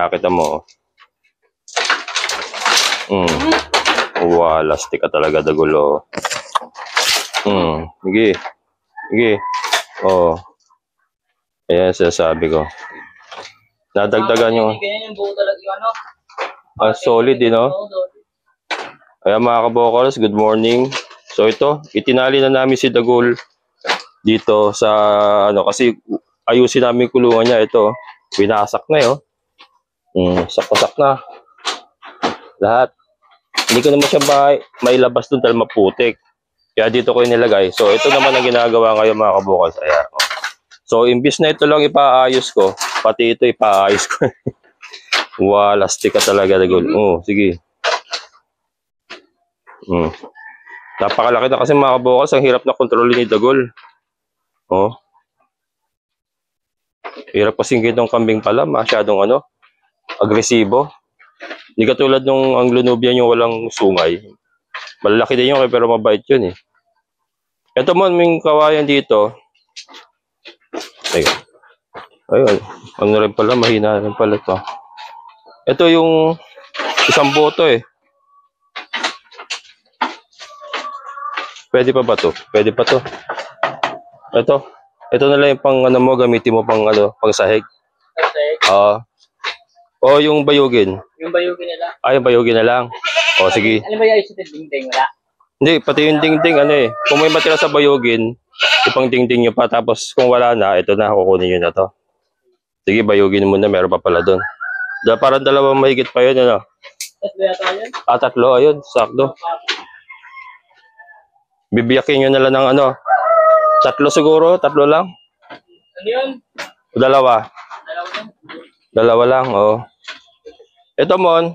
Nakita mo. oh. Mm. Walastik ka talaga, dagulo. Mm. Sige. Sige. Oh. Ayan, sinasabi ko. Nadagdagan yung... Ganyan yung buo talaga yung ano. Ah, solid, eh, no? Solid. Ayan mga kabokals, good morning. So ito, itinali na namin si Dagul dito sa ano kasi ayusin namin kulungan niya ito. Binasak na 'yo. Mm, sakpasak na. Lahat. Hindi ko naman siya may, may labas doon dahil maputik. Kaya dito ko inilagay. So ito naman ang ginagawa ngayon mga kabokals. Ayan. oh. So imbis na ito lang ipaayos ko, pati ito ipaayos ko. Walastik ka talaga Dagul. Oh, sige. Mm. Napakalaki na kasi mga kabukas, ang hirap na kontrolin ni Dagol. Oh. Hirap kasing gitong kambing pala, masyadong ano, agresibo. Hindi katulad nung ang Lunubian yung walang sungay. Malalaki din yun, pero mabait yun eh. Ito mo, may kawayan dito. Ayun. Ayun. Ano rin pala, mahina rin pala to. Ito yung isang boto eh. Pwede pa ba to? Pwede pa to. Ito. Ito na lang yung pang ano mo, gamitin mo pang ano, pang sahig. Kasi, Ah. O yung bayugin. yung bayugin nila. Ah, yung bayugin na lang. O sige. Ano ba yung yung dingding? Wala. Hindi, pati yung dingding ano eh. Kung may matira sa bayugin, ipang dingding nyo pa. Tapos kung wala na, ito na, kukunin nyo na to. Sige, bayugin mo na. Meron pa pala doon. Da, parang dalawang mahigit pa yun, ano? Ba yata yun? Ah, tatlo, ayun, sakto. Bibiyakin nyo na lang ng ano. Tatlo siguro, tatlo lang. Ano yun? Dalawa. Dalawa lang. Dalawa lang, oh. Ito, Mon.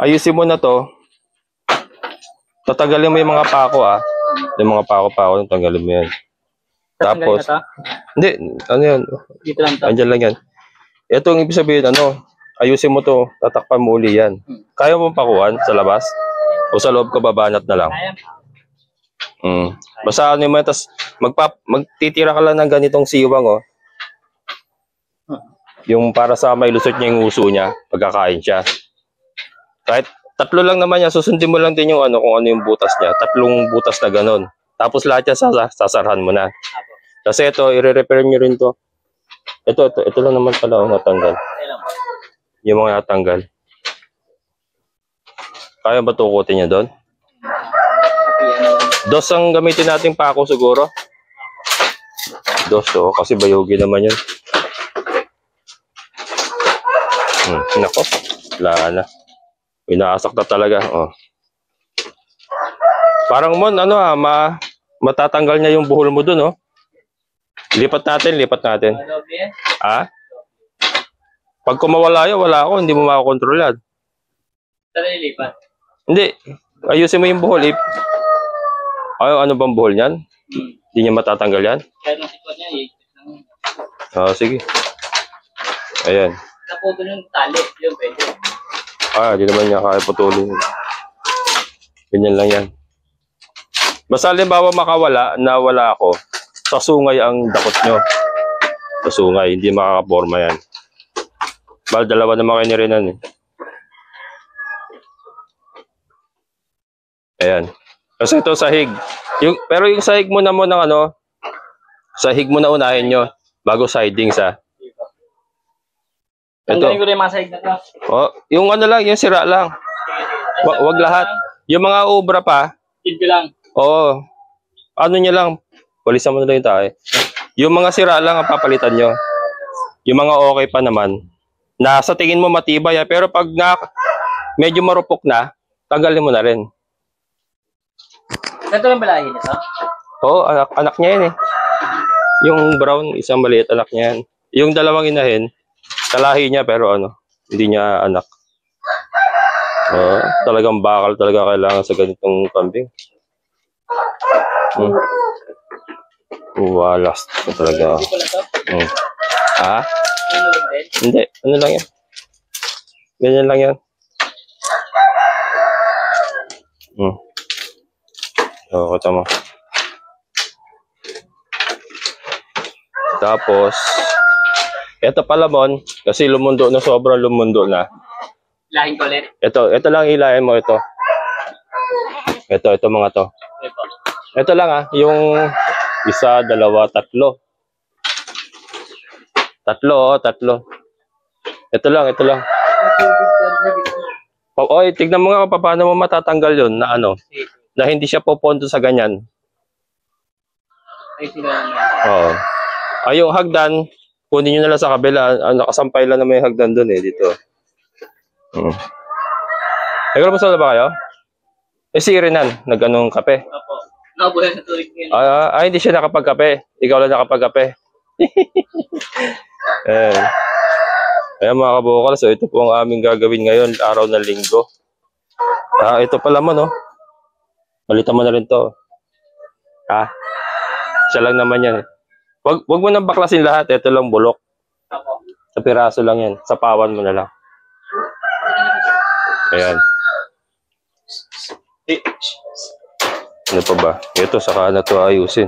Ayusin mo na to. Tatagalin mo yung mga pako, ah. Yung mga pako-pako, tanggalin mo yan. Tapos, hindi, ano yan, to? Dito lang to. andyan lang yan. Ito ang ibig sabihin, ano, ayusin mo to, tatakpan mo uli yan. Kaya mo pakuhan sa labas? O sa loob ka babanat na lang? Kaya. Mm. Basta ano mo, tas magpa, magtitira ka lang ng ganitong siwang, oh. Yung para sa may lusot niya yung uso niya, pagkakain siya. Kahit tatlo lang naman niya, susundin mo lang din yung ano, kung ano yung butas niya. Tatlong butas na ganon. Tapos lahat yan sasa- sasarhan mo na. Kasi ito, i-repair nyo rin to. Ito, ito, ito lang naman pala, oh, natanggal. Yung mga natanggal. Kaya ba tukutin niya doon? Dos ang gamitin nating pako siguro. Dos, oh, kasi bayugi naman yun. Hmm, nako, wala na. Inaasak na talaga, oh. Parang mon, ano ha, ma, matatanggal niya yung buhol mo dun, oh. Lipat natin, lipat natin. Ha? Pag kumawala yun, wala ako, hindi mo makakontrol yan. Saan nilipat? Hindi, ayusin mo yung buhol, eh. Ay, ano bang buhol niyan? Hmm. Hindi niya matatanggal yan? Kaya nung sitwat niya, iikot lang. Ah, sige. Ayan. Naputol yung tali. Yun, pwede. Ah, di naman niya kaya putulin. Ganyan lang yan. Basta halimbawa makawala, na wala ako, sa sungay ang dakot nyo. Sa sungay, hindi makakaporma yan. Bal, dalawa naman kayo nirinan eh. Ayan. Kasi ito sahig. Yung, pero yung sahig mo na mo ng ano, sahig mo na unahin nyo, bago siding sa. Ito. Tanggalin ko rin yung mga sahig na to. Oh, yung ano lang, yung sira lang. Wa- wag lahat. Yung mga obra pa, ko lang. oo. Ano niya lang, walisan mo na lang yung tayo. Yung mga sira lang ang papalitan nyo. Yung mga okay pa naman, na sa tingin mo matibay, ah, pero pag na, medyo marupok na, tanggalin mo na rin. Ito yung balahin nito. Oo, anak, anak niya yan eh. Yung brown, isang maliit anak niya yan. Yung dalawang inahin, kalahi niya pero ano, hindi niya anak. Oo, talagang bakal talaga kailangan sa ganitong kambing. Hmm. Walas na talaga. Hmm. Ha? Ano? Hindi, ano lang yan. Ganyan lang yan. Hmm. Oo, kita mo. Tapos, Ito palamon, kasi lumundo na sobrang lumundo na. Lahin ko ulit. Ito, ito lang ilahin mo ito. Ito, ito mga to. Po. Ito lang ah, yung isa, dalawa, tatlo. Tatlo, oh, tatlo. Ito lang, ito lang. O, oy, tignan mo nga kung paano mo matatanggal yun na ano, na hindi siya pupunto sa ganyan. Ay, sila. Oo. Ay, yung hagdan, kunin nyo na lang sa kabila. Ah, nakasampay lang na may hagdan doon eh, dito. Hmm. Nagkaroon na ba kayo? Eh, si Renan, nag-anong kape. Opo. Nakabuhay sa tulig ngayon. Ah, ah, hindi siya nakapagkape. Ikaw lang nakapagkape. Ayan. Ayan mga kabukal, so ito po ang aming gagawin ngayon, araw ng linggo. Ah, ito pala mo, no? Balitan mo na rin to. Ha? Siya lang naman yan. Wag, wag mo nang baklasin lahat. Ito lang bulok. Opo. Sa piraso lang yan. Sa pawan mo na lang. Ayan. Ano pa ba? Ito, saka na to ayusin.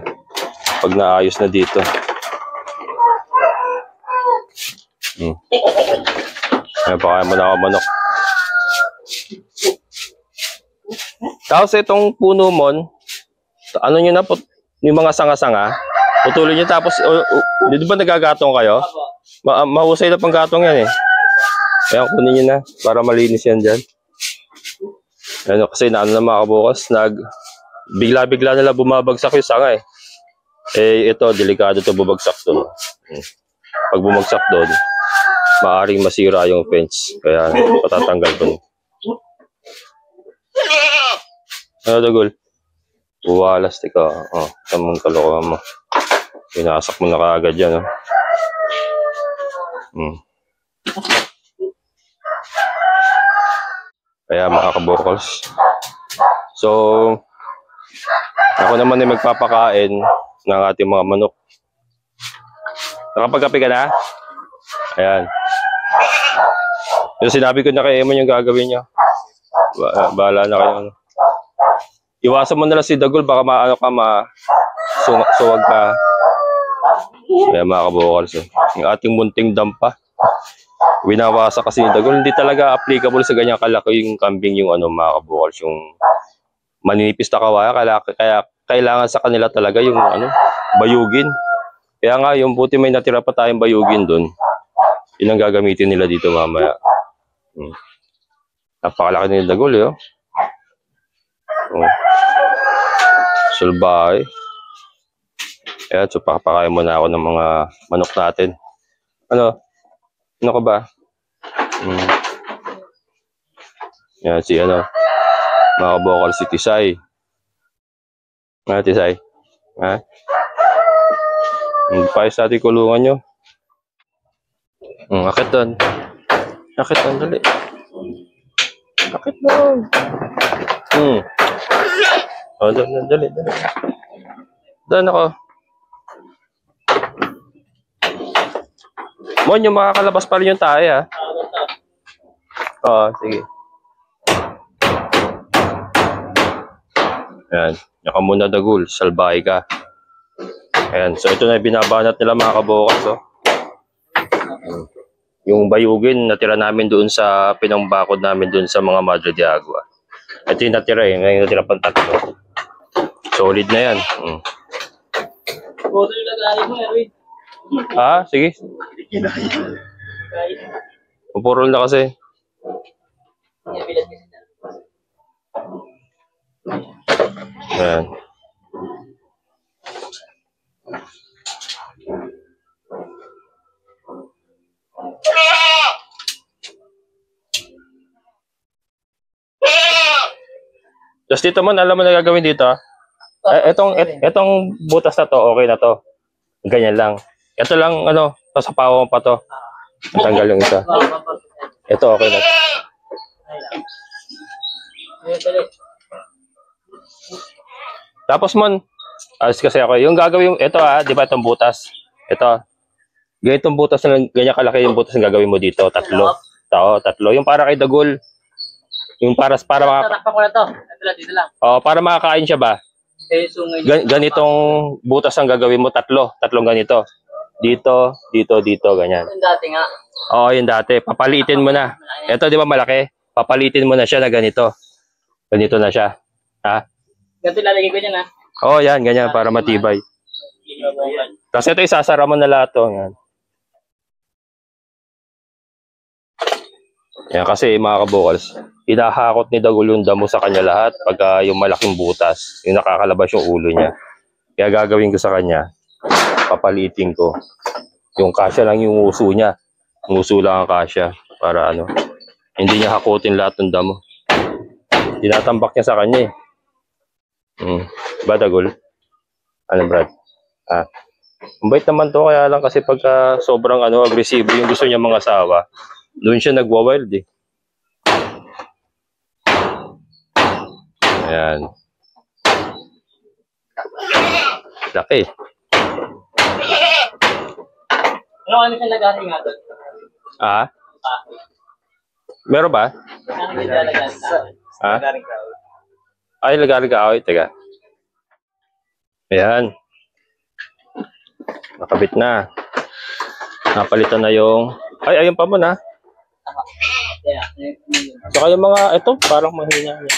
Pag naayos na dito. Hmm. Ayan, pakain mo na ako manok. Tapos itong puno mon, ano nyo na po, yung mga sanga-sanga, putulin nyo tapos, o, o, di ba nagagatong kayo? Ma mahusay na pang gatong yan eh. Kaya kunin nyo na para malinis yan dyan. Ano kasi naano na mga kabukas, nag bigla-bigla nila bumabagsak yung sanga eh. Eh ito, delikado to bumagsak doon. Hmm. Pag bumagsak doon, maaring masira yung fence. Kaya patatanggal ko. Ano dagol? Uwalas, tika. Oh, tamang kalokohan mo. Pinasak mo na kaagad yan, oh. Mm. Kaya mga kabokals. So, ako naman ay magpapakain ng ating mga manok. Nakapagkape ka na? Ayan. Yung sinabi ko na kay Emon yung gagawin niya. Ba bahala na kayo. Ano. Iwasan mo na lang si Dagol, baka maano ka, ma su- suwag ka. Kaya mga kabukals, eh. yung ating munting dampa, winawasa kasi ni Dagol, hindi talaga applicable sa ganyang kalaki yung kambing yung ano mga kabukals, yung maninipis na kawaya, kaya, kaya kailangan sa kanila talaga yung ano, bayugin. Kaya nga, yung buti may natira pa tayong bayugin doon, yun ang gagamitin nila dito mamaya. Hmm. Napakalaki ni Dagol, eh, oh. Oh. Sulbahay. Kaya so papakain muna ako ng mga manok natin. Ano? Ano ka ba? Hmm. Yan si ano. Mga bokal si Tisay. Ha, Tisay? Ha? Hmm, paayos natin kulungan nyo. Hmm, akit doon. Akit doon, dali. Akit doon. Hmm. Oh, dali, dali, dali. Doon ako. Mon, yung makakalabas pa rin yung tayo, ha? Oo, sige. Ayan. Yaka muna dagul. Salbahay ka. Ayan. So, ito na yung binabanat nila mga kabukas, oh. Mm. Yung bayugin, natira namin doon sa pinangbakod namin doon sa mga Madre de Agua. Ito yung natira eh. Ngayon natira pang tatlo. Solid na yan. Mm. Photo yung lagay mo, Erwin. Ah, sige. Pupurol na kasi. Na. Ayan. Tapos dito man, alam mo na gagawin dito ah. Eh, etong, et, etong butas na to, okay na to. Ganyan lang. Ito lang, ano, sasapawan mo pa to. Tanggal yung isa. Ito, okay na to. Tapos mon, alis kasi ako. Yung gagawin, ito ah, di ba itong butas? Ito. Ganitong butas na ganyan kalaki yung butas na gagawin mo dito. Tatlo. Tao, tatlo. Yung para kay Dagol. Yung para, para, maka, Tatakpan ko na to. Ito lang, dito lang. oh, para makakain siya ba? Gan, ganitong butas ang gagawin mo, tatlo. Tatlong ganito. dito, dito, dito, ganyan. Yung dati nga. Oo, yun dati. Papalitin mo na. Ito, di ba malaki? Papalitin mo na siya na ganito. Ganito na siya. Ha? Ganito lalagay ko dyan ha. Oo, yan, ganyan, para matibay. Kasi ito, isasara mo na lahat to. Yan, kasi mga kabukals, hinahakot ni Dagul yung damo sa kanya lahat pagka yung malaking butas, yung nakakalabas yung ulo niya. Kaya gagawin ko sa kanya, papalitin ko. Yung kasya lang yung uso niya. Yung uso lang ang kasya para ano, hindi niya hakutin lahat ng damo. Tinatambak niya sa kanya eh. Hmm. Ba, Dagul? Ano, Brad? Ah. Ang bait naman to, kaya lang kasi pagka sobrang ano, agresibo yung gusto niya mga asawa, doon siya nagwa-wild eh. Ayan. Laki. Ano ano siya lagari nga doon? Ah? Ah. Meron ba? Ano sa? Ha? Ay, lagari ka. Ay, teka. Ayan. Nakabit na. Napalitan na yung... Ay, ayun pa mo na. Kaya, ano yun? Saka yung mga, ito, parang mahina. niya.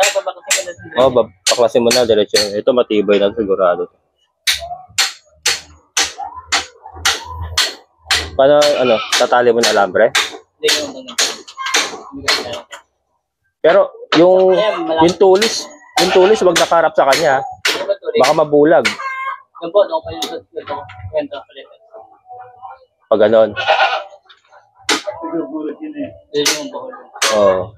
Kaya babakasin ko na Oo, oh, baklasin mo na, diretso. Ito, matibay na sigurado. Paano, ano, tatali mo na alambre? Hindi ko naman. Hindi ko naman. Pero, yung, yung tulis, yung tulis, wag nakarap sa kanya. Ano? Baka mabulag. Yan po, doon ko pa yung sa ito. Yan to, palit. Pag ganon. Oo.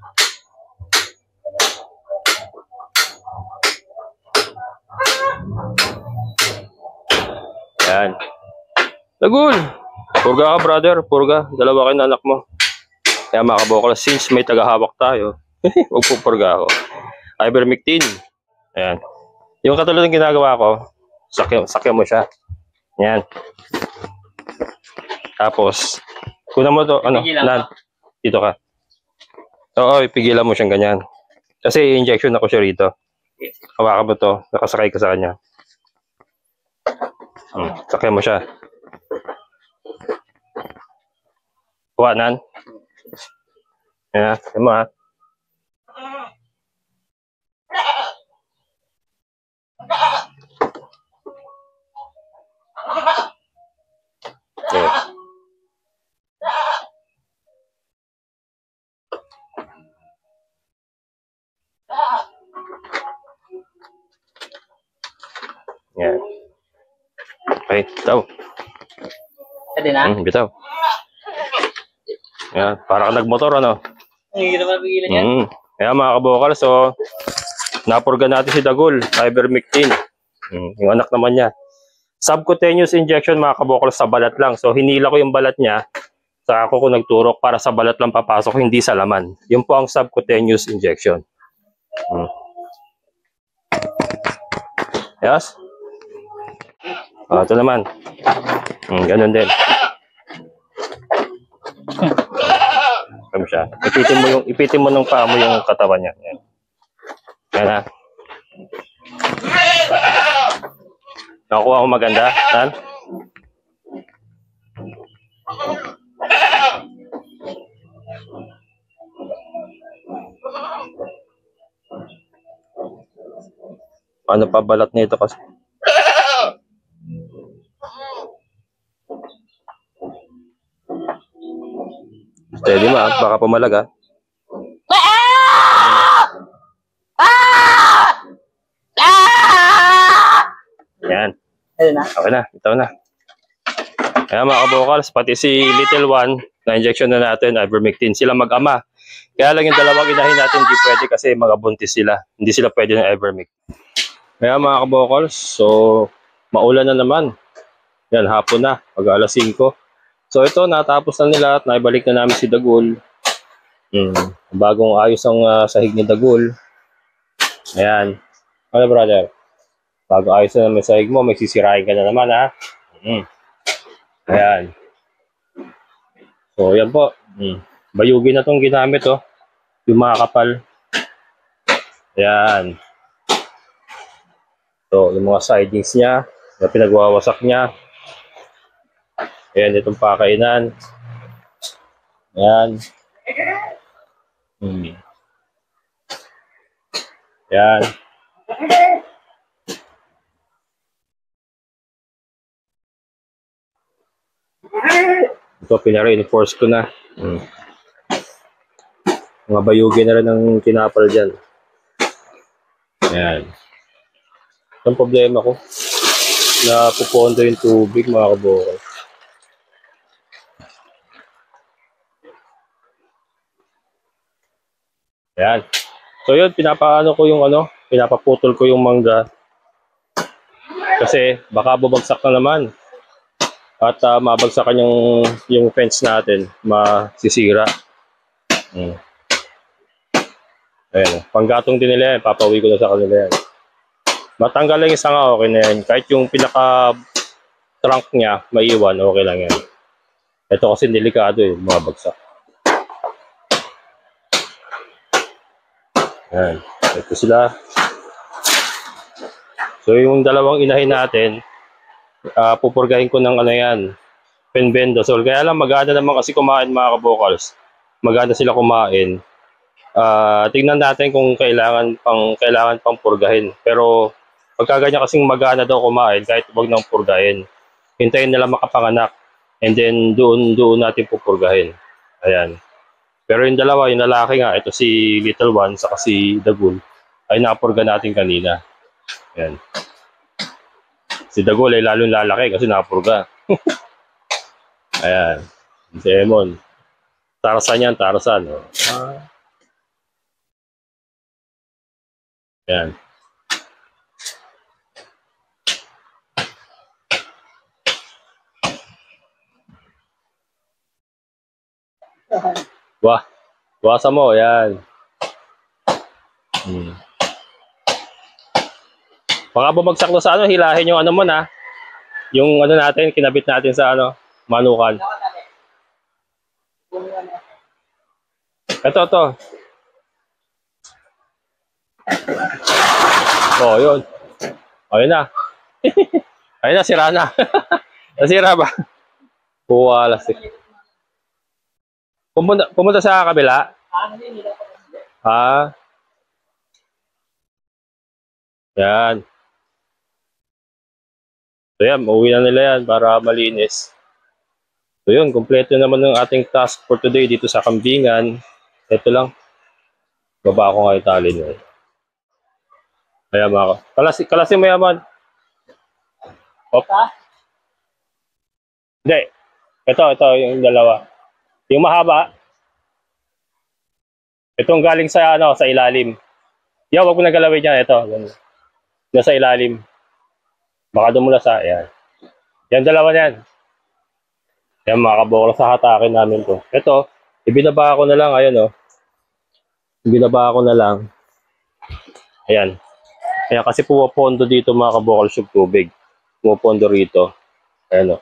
Yan. Lagul! Purga ka, brother. Purga. Dalawa kayo na anak mo. Kaya mga since may tagahawak tayo, huwag po purga ako. Ivermectin. Ayan. Yung katulad ng ginagawa ko, sakyan, sakyan mo siya. Yan. Tapos, kunan mo to, ano, Pigilan dito ka. Oo, ipigilan mo siyang ganyan. Kasi injection ako siya rito. Hawakan mo to, nakasakay ka sa kanya. Hmm, sakyan mo siya. Kuhanan. Yan, yan mo ha. Okay. Yan. Okay, bitaw. Pwede na? Hmm, bitaw. Yan, para ka nagmotor ano. Hindi naman pigilan yan. Mm. Kaya mga kabokal, so napurga natin si Dagul, ivermectin. Mm. Yung anak naman niya. Subcutaneous injection mga kabokal sa balat lang. So hinila ko yung balat niya, saka ako ko nagturok para sa balat lang papasok, hindi sa laman. Yun po ang subcutaneous injection. Mm. Yes? Ah, ito naman. Mm, ganun din. Kami siya. Ipitin mo yung ipitin mo ng paa mo yung katawan niya. Yan. Yan ha. Nakuha ko maganda. Yan. Ano pa balat nito kasi? Steady ma, baka pumalag ah. Yan. Pwede na? Okay na, ito na. Kaya mga kabokals, pati si Little One, na-injection na natin, ivermectin. Sila mag-ama. Kaya lang yung dalawang inahin natin, hindi pwede kasi mga buntis sila. Hindi sila pwede ng ivermectin. Kaya mga kabokals, so maulan na naman. Yan, hapon na, pag alas 5. So ito, natapos na nila at naibalik na namin si Dagul. Hmm, bagong ayos ang ah, sahig ni Dagul. Ayan. Ano brother? Bago ayos na naman sahig mo, may sisirain ka na naman ha. Hmm. Ayan. So yan po. Hmm. Bayugi na tong ginamit oh. Yung mga kapal. Ayan. So yung mga sidings niya, na pinagwawasak niya. Ayan, itong pakainan. Ayan. Hmm. Ayan. Ito, pinare-enforce ko na. Hmm. Mga bayugi na rin ang tinapal dyan. Ayan. Ang problema ko, na pupondo yung tubig, mga kabukal. Ayan. So yun, pinapaano ko yung ano, pinapaputol ko yung mangga. Kasi baka bumagsak na naman. At ah, mabagsakan yung, yung fence natin, masisira. Hmm. Ayan, panggatong din nila yan, papawi ko na sa kanila yan. Matanggal lang isa nga, okay na yan. Kahit yung pinaka trunk niya, maiwan, okay lang yan. Ito kasi delikado eh, mga bagsak. Yan. Ito sila. So yung dalawang inahin natin, uh, pupurgahin ko ng ano yan, penbendazole. Kaya lang maganda naman kasi kumain mga kabokals. Maganda sila kumain. Ah, tingnan natin kung kailangan pang kailangan pang purgahin. Pero pagka ganyan kasing magana daw kumain kahit wag nang purgahin. Hintayin nila makapanganak and then doon doon natin pupurgahin. Ayan. Pero yung dalawa, yung lalaki nga, ito si Little One saka si Dagul ay napurga natin kanina. Ayan. Si Dagul ay lalong lalaki kasi napurga. Ayan. Si Emon. Tarasan yan, tarasan. Oh. Ayan. Wah, wasa mo, yan. Hmm. Baka bumagsak na sa ano, hilahin yung ano mo na. Yung ano natin, kinabit natin sa ano, manukan. Ito, ito. Oh, yun. Ayun na. Ayun na, sira na. Nasira ba? Puwalas. Pumunta, pumunta sa kabila? Ha? Yan. So yan, mauwi na nila yan para malinis. So yun, kumpleto naman ng ating task for today dito sa Kambingan. Ito lang. Baba ko nga yung tali niya. Kaya mga Kalasi, kalasi mo yaman. Op. Hindi. Ito, ito, yung dalawa. Yung mahaba. Itong galing sa ano, sa ilalim. Yan, wag mo na galawin yan. Ito. Yan. Nasa ilalim. Baka dumula sa, yan. Yan, dalawa yan. Yan, mga kabokla sa hatakin namin to. Ito, ibinaba ko na lang, ayun, oh. Ibinaba ko na lang. Ayan. Kaya kasi pumapondo dito mga kabokal yung tubig. Pumapondo rito. Ayan, oh.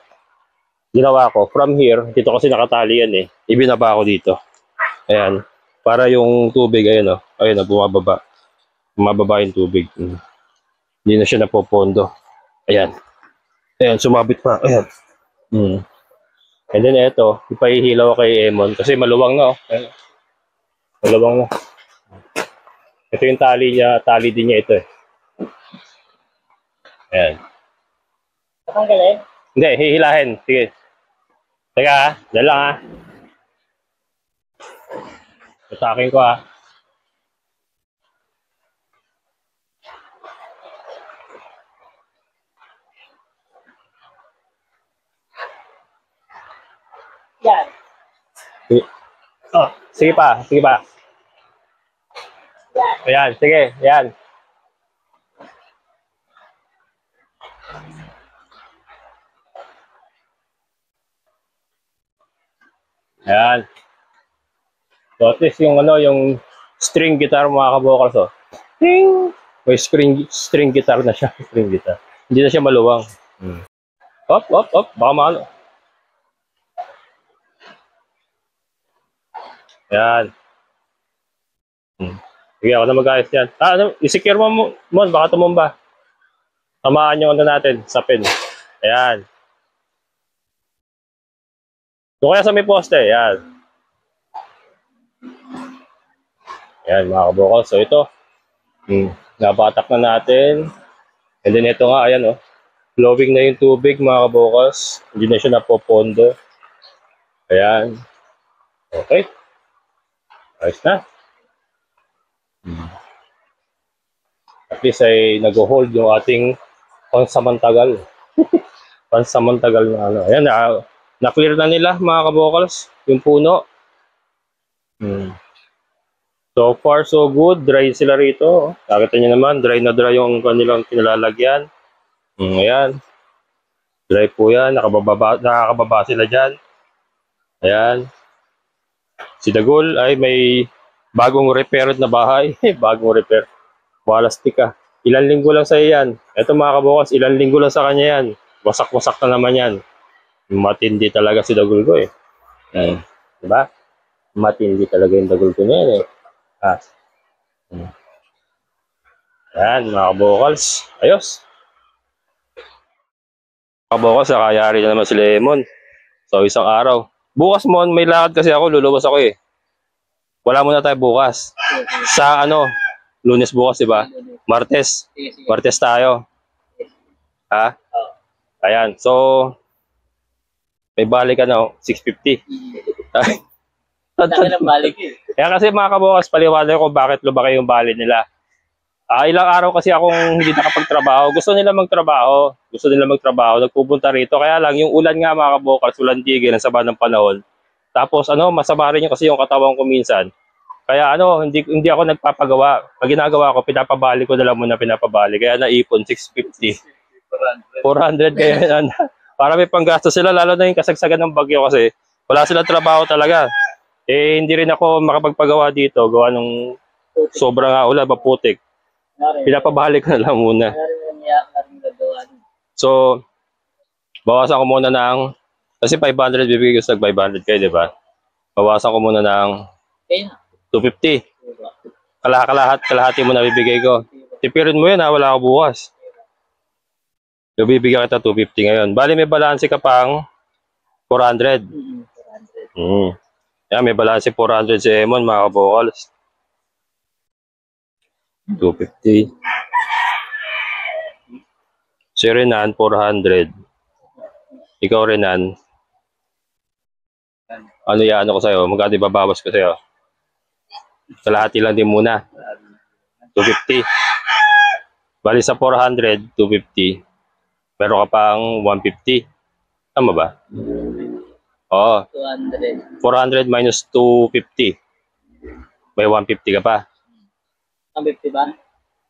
Ginawa ko, from here, dito kasi nakatali yan eh. Ibinaba ko dito. Ayan. Para yung tubig, ayun, oh. Ayun, oh, bumababa. Bumababa yung tubig. Mm. Hindi na siya napopondo. Ayan. Ayan, sumabit pa. Ayan. Mm. And then eto, ipahihilaw kay Emon kasi maluwang na oh. Ayan. Maluwang na. Ito yung tali niya, tali din niya ito eh. Ayan. Tatanggalin? Hindi, hihilahin. Sige. Teka ha, dyan lang ha. Atakin ko ha. Yan. Sige. Oh, sige pa, sige pa. Ayan, sige, ayan. Ayan. So at least yung ano, yung string guitar mga ka-vocals oh. Ding! May string, string guitar na siya. String guitar. Hindi na siya maluwang. Hmm. Op, op, op. Baka maano. Yan. Hmm. Sige, ako na mag-ayos yan. Ah, ano, isecure mo, mo, Mon, baka tumumba. Tamaan yung ano natin sa pin. Ayan. Doon kaya sa may poste, yan. Yan, mga kabokal. So, ito. Hmm, nabatak na natin. And then, ito nga, ayan, oh. Flowing na yung tubig, mga kabokals. Hindi na siya napopondo. Ayan. Okay. Ayos na. Hmm. At least ay nag-hold yung ating pansamantagal. pansamantagal na ano. Ayan, na, na-clear na nila mga kabokals, yung puno. Hmm. So far, so good. Dry sila rito. Nakita niyo naman, dry na dry yung kanilang kinalalagyan. Hmm, ayan. Dry po yan. Nakababa, nakakababa sila dyan. Ayan. Si Dagol ay may bagong repaired na bahay. bagong repair. Walastik ka. Ilan linggo lang sa yan. Ito mga kabukas, ilan linggo lang sa kanya yan. Wasak-wasak na naman yan. Matindi talaga si Dagol ko eh. Ayan. Diba? Matindi talaga yung Dagol ko niya eh. Ah. Hmm. Yan, mga kabukals. Ayos. Kabukals, nakayari na naman si Lemon. So, isang araw. Bukas mo, may lakad kasi ako, luluwas ako eh. Wala muna tayo bukas. Sa ano, lunes bukas, di ba? Martes. Martes tayo. Ha? Ayan. So, may balik ka na, oh, 650. Ay. Laki ng balik eh. Kaya kasi mga kabukas, paliwanag ko bakit lumaki yung bali nila. Ah, ilang araw kasi akong hindi nakapagtrabaho. Gusto nila magtrabaho. Gusto nila magtrabaho. Nagpupunta rito. Kaya lang, yung ulan nga mga kabukas, ulan tigil, ang sama ng panahon. Tapos ano, masama rin yung kasi yung katawan ko minsan. Kaya ano, hindi hindi ako nagpapagawa. Pag ginagawa ko, pinapabalik ko na lang muna pinapabalik. Kaya naipon, 650. 400 kaya yan. Para may panggasto sila, lalo na yung kasagsagan ng bagyo kasi wala silang trabaho talaga. Eh, hindi rin ako makapagpagawa dito. Gawa nung sobrang ulan, maputik. Pinapabalik na lang muna. So, bawasan ko muna ng, kasi 500 bibigay ko sa 500 kayo, di ba? Bawasan ko muna ng Kaya na. 250. Diba? Kalahati, mo na bibigay ko. Tipirin mo yun ha, wala ako bukas. So, bibigyan kita 250 ngayon. Bali, may balanse ka pang 400. Mm-hmm. Mm. Yan, may balanse 400 si Emon, mga kabokals. 250. Si Renan, 400. Ikaw, Renan. Ano yan, ano ko sa'yo? Magkano ibabawas ko sa'yo? Kalahati lang din muna. 250. Bali sa 400, 250. Meron ka pang 150. Tama ba? Oo. 200. 400 minus 250. May 150 ka pa. Ang 50 ba?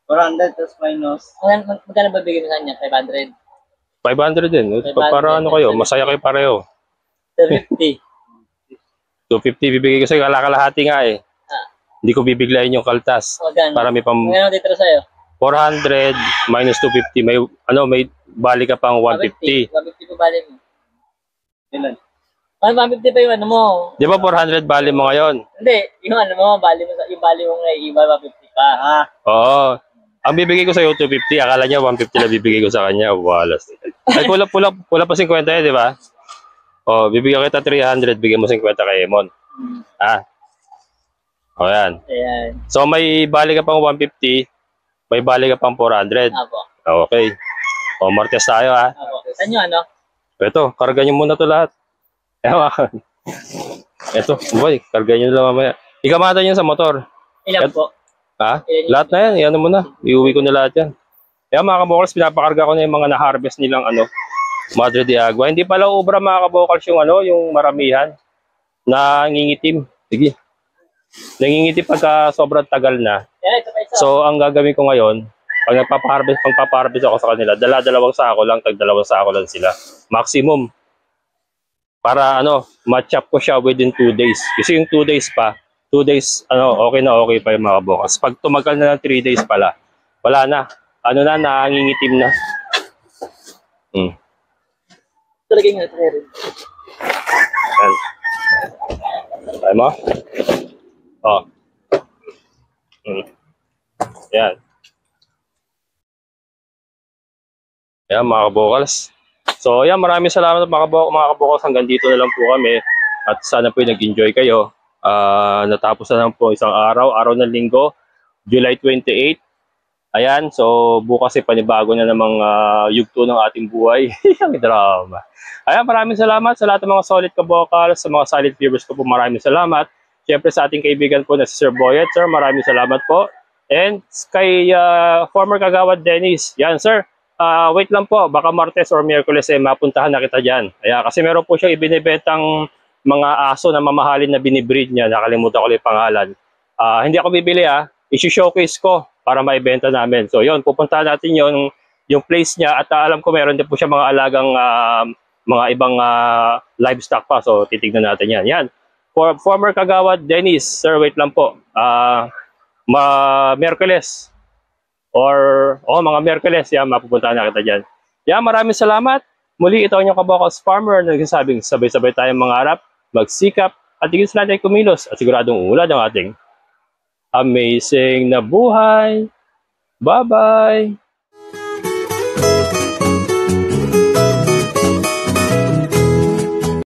400 plus minus. Mag mag- magkano ba bigyan mo sa kanya? 500? 500 din. 500 Para ano kayo, masaya kayo pareho. 250. 250 bibigay ko sa'yo, kalakalahati nga eh. Ah. Hindi ko bibiglayin yung kaltas. Magkano? Para may pam Magkano titira sa'yo? 400 minus 250, may ano, may bali ka pang 150. 150 pa bali mo. Ilan? Ano, 150 pa yung ano mo. Di ba 400 bali mo ngayon? Hindi, yung ano mo, bali mo, sa- yung bali mo ngayon, iba 150 pa. Ah. Oo. Ang bibigay ko sa'yo 250, akala niya 150 na bibigay ko sa kanya. Walas. Ay, pula, pula, pula pa 50 eh, di ba? Oh, bibigyan kita 300, bigyan mo 50 kay Emon. Hmm. Ah. O yan. Ayan. So may bali ka pang 150, may bali ka pang 400. Apo. Okay. O, Martes tayo ha. Apo. Saan yung ano? Ito, karga niyo muna to lahat. Ewan. Ito, boy, karga niyo na lang mamaya. Ikamata niyo sa motor. Ilan At- po? Ha? Ilan Lahat na yan, iyan mo na. Iuwi ko na lahat yan. Kaya mga kabokals, pinapakarga ko na yung mga na-harvest nilang ano, Madre de Agua. Hindi pala ubra mga kabokals yung ano, yung maramihan. Nangingitim. Sige. Nangingitim pagka sobrang tagal na. Ayan. So, ang gagawin ko ngayon, pag nagpapaharvest, pag papaharvest ako sa kanila, dala-dalawang sako lang, tag dalawang sako lang sila. Maximum. Para ano, match up ko siya within 2 days. Kasi yung 2 days pa, 2 days, ano, okay na okay pa yung mga bukas. Pag tumagal na ng 3 days pala, wala na. Ano na, nangingitim na. Hmm. Talaga yung ito rin. Yan. Tayo mo? Oh. Hmm. Yan. Yan, mga kabokals. So, yan, maraming salamat mga kabok mga kabokals. Hanggang dito na lang po kami. at sana po nag-enjoy kayo. Ah, natapos na lang po isang araw, araw ng linggo, July 28. Ayan, so bukas ay panibago na namang ah, yugto ng ating buhay. Ang drama. Ayan, maraming salamat sa lahat ng mga solid kabokal, sa mga solid viewers ko po maraming salamat. Siyempre sa ating kaibigan po na si Sir Boyet, sir, maraming salamat po. And kay ah, former kagawad Dennis, yan sir, Ah, wait lang po, baka Martes or Miyerkules eh mapuntahan na kita diyan. Kaya kasi meron po siyang ibinebentang mga aso na mamahalin na binibreed niya, nakalimutan ko yung pangalan. Ah, hindi ako bibili ah, i-showcase ko para maibenta namin. So yon, pupuntahan natin yon yung place niya at ah, alam ko meron din po siya mga alagang ah, mga ibang ah, livestock pa. So titignan natin yan. Yan. For former kagawad Dennis, sir, wait lang po. Ah, ma Miyerkules or oh mga Merkules, yan, mapupuntahan na kita dyan. Yan, maraming salamat. Muli, ito ang inyong kabokals farmer na nagsasabing sabay-sabay tayong mangarap, magsikap, at higit sa ay kumilos at siguradong uulad ang ating amazing na buhay. Bye-bye!